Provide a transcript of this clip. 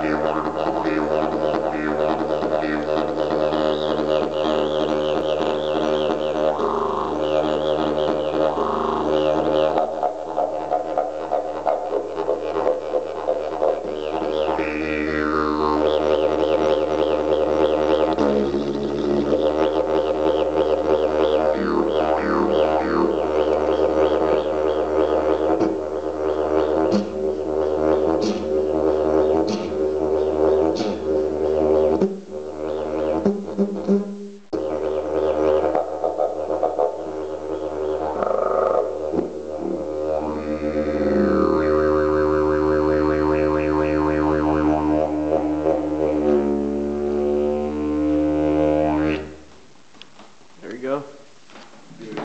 Audio There you go.